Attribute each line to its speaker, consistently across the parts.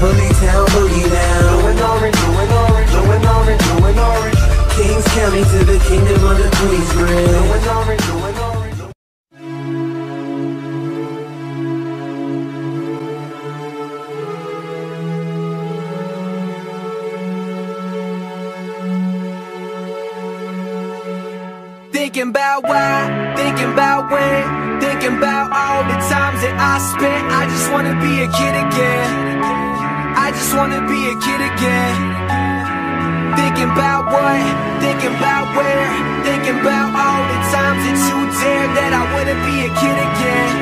Speaker 1: Bully Town boogie down. Blue and orange, blue and orange, blue and orange, blue and orange. Kings County to the kingdom of the Queensbridge. Blue and orange, blue and orange.
Speaker 2: Thinking about why, thinking about when, thinking about all the times that I spent. I just wanna be a kid again. Just wanna be a kid again. Thinking about what, thinking about where, thinking about all the times that you dared that I wanna be a kid again.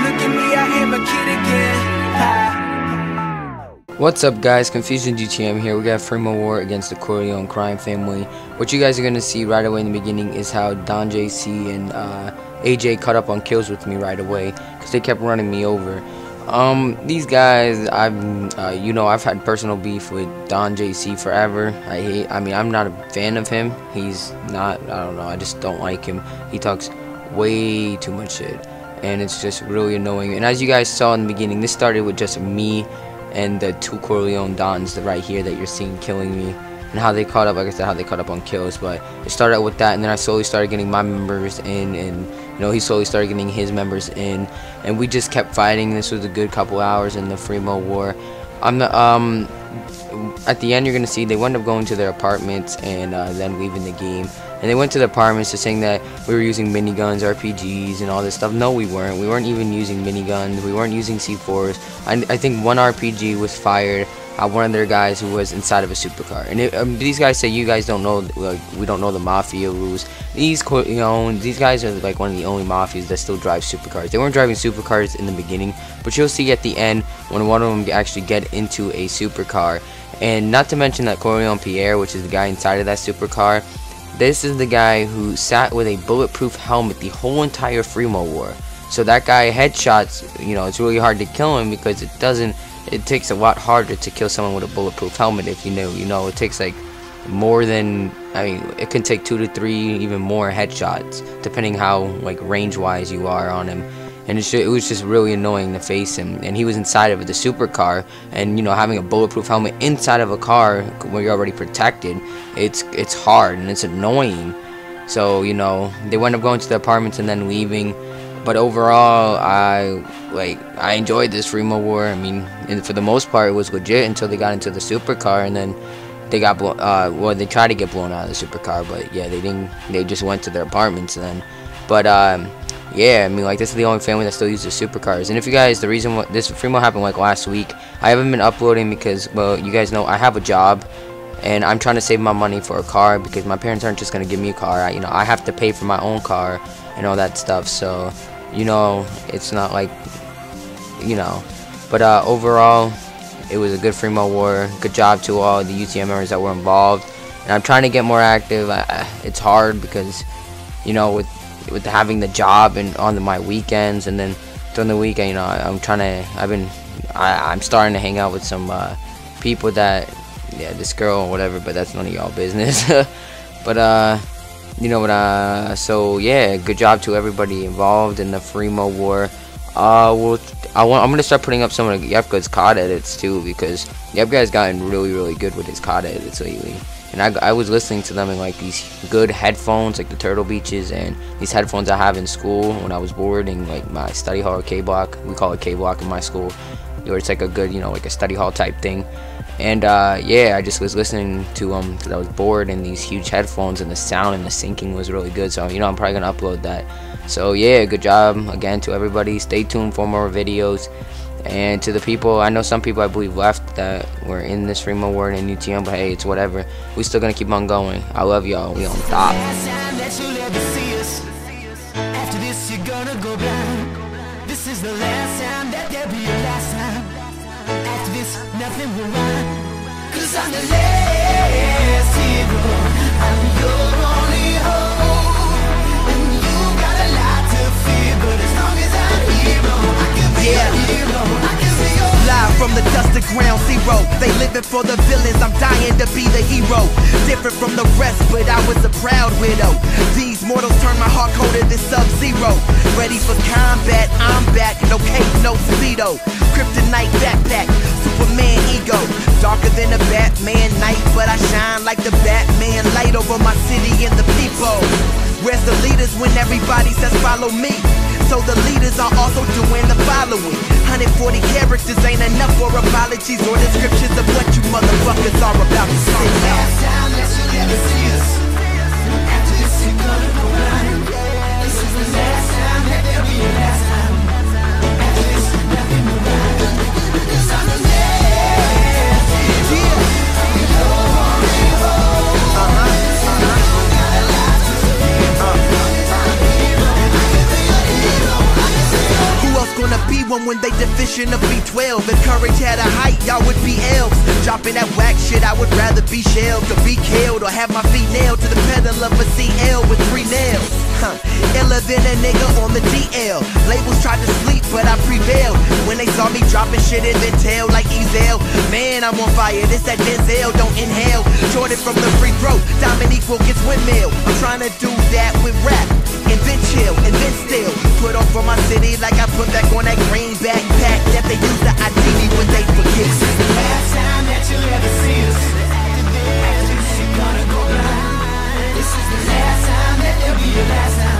Speaker 2: Look at me, I am a kid again. Ha.
Speaker 3: What's up guys, Confusion UTM here. We got frame freemode War against the Corleone crime family. What you guys are going to see right away in the beginning is how Don JC and uh, AJ cut up on kills with me right away because they kept running me over. Um, these guys, I've, uh, you know, I've had personal beef with Don JC forever. I hate, I mean, I'm not a fan of him. He's not, I don't know, I just don't like him. He talks way too much shit and it's just really annoying. And as you guys saw in the beginning, this started with just me and the two Corleone Dons right here that you're seeing killing me and how they caught up like I said how they caught up on kills but it started out with that and then I slowly started getting my members in and you know he slowly started getting his members in and we just kept fighting this was a good couple hours in the freemode war I'm the um at the end you're gonna see they wound up going to their apartments and uh, then leaving the game and they went to the apartments to saying that we were using miniguns, RPGs, and all this stuff. No, we weren't. We weren't even using miniguns. We weren't using C4s. I, I think one RPG was fired at one of their guys who was inside of a supercar. And it, um, these guys say you guys don't know, like we don't know the mafia rules. These, you know, these guys are like one of the only mafias that still drive supercars. They weren't driving supercars in the beginning, but you'll see at the end when one of them actually get into a supercar. And not to mention that Corleone Pierre, which is the guy inside of that supercar, this is the guy who sat with a bulletproof helmet the whole entire freemode war. So that guy headshots, you know, it's really hard to kill him because it doesn't. It takes a lot harder to kill someone with a bulletproof helmet if you know. You know, it takes like more than. I mean, it can take two to three, even more headshots, depending how like range-wise you are on him. And it was just really annoying to face him. And he was inside of the supercar, and you know, having a bulletproof helmet inside of a car where you're already protected, it's it's hard and it's annoying. So you know, they wound up going to the apartments and then leaving. But overall, I like I enjoyed this freemode war. I mean, for the most part, it was legit until they got into the supercar, and then they got blown. Uh, well, they tried to get blown out of the supercar, but yeah, they didn't. They just went to their apartments then. But um, yeah, I mean, like this is the only family that still uses supercars. And if you guys, the reason what this freemode happened like last week, I haven't been uploading because, well, you guys know I have a job, and I'm trying to save my money for a car because my parents aren't just gonna give me a car. I, you know, I have to pay for my own car and all that stuff. So, you know, it's not like, you know, but uh, overall, it was a good freemode war. Good job to all the UTM members that were involved. And I'm trying to get more active. I, it's hard because, you know, with with having the job and on the, my weekends and then during the weekend, you know, I, I'm trying to. I've been. I, I'm starting to hang out with some uh, people that, yeah, this girl or whatever. But that's none of y'all business. but uh, you know what? Uh, so yeah, good job to everybody involved in the freemode war. Uh, well, I want. I'm gonna start putting up some of Yebca's COD edits too because Yepka has gotten really, really good with his COD edits lately. And I, I was listening to them in like these good headphones, like the Turtle Beaches, and these headphones I have in school when I was bored in like my study hall or K block. We call it K block in my school, where it's like a good, you know, like a study hall type thing. And uh, yeah, I just was listening to them because I was bored in these huge headphones, and the sound and the syncing was really good. So you know, I'm probably gonna upload that. So yeah, good job again to everybody. Stay tuned for more videos. And to the people, I know some people I believe left that were in this freemode war and UTM, but hey, it's whatever. We still gonna keep on going. I love y'all. We on top.
Speaker 2: Last time that you'll ever see us. After this, you're gonna go. This is the last time that there'll be a last time. After this, nothing will rhyme. Cause I'm the last hero. I'm your only hope. And you got a lot to fear, but as long as I'm I can be a hero.
Speaker 4: To ground zero. They living for the villains, I'm dying to be the hero. Different from the rest, but I was a proud widow. These mortals turn my heart colder than sub zero. Ready for combat, I'm back, no cape, no speedo. kryptonite backpack, Superman ego. Darker than a Batman night, but I shine like the Batman light over my city and the people. Where's the leaders when everybody says follow me? So the leaders are also doing the following 140 characters ain't enough for apologies or descriptions of what you motherfuckers
Speaker 2: gonna be
Speaker 4: one when they deficient of B12? If courage had a height, y'all would be elves. Dropping that whack shit, I would rather be shelved or be killed or have my feet nailed to the pedal of a CL with three nails. Huh. Iller than a nigga on the DL. Labels tried to sleep, but I prevailed. When they saw me dropping shit in their tail like Ezel. Man, I'm on fire, this that Denzel, don't inhale. Jordan from the free throw, Dominique will get windmill. I'm trying to do that with rap. Then chill, and then still Put on for my city like I put back on that green backpack That they use to ID me when they forget
Speaker 2: Last time that you'll ever see us. After this, you're gonna go blind. This is the last time that there'll be a last time.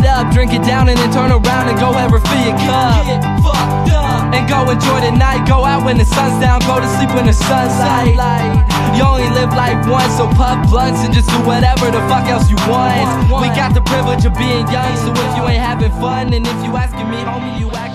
Speaker 5: it up, drink it down, and then turn around and go ever fill your cup.
Speaker 6: Get fucked up.
Speaker 5: And go enjoy the night, go out when the sun's down, go to sleep when the sun's light. You only live life once, so puff blunts and just do whatever the fuck else you want. We got the privilege of being young, so if you ain't having fun, and if you asking me, homie, you act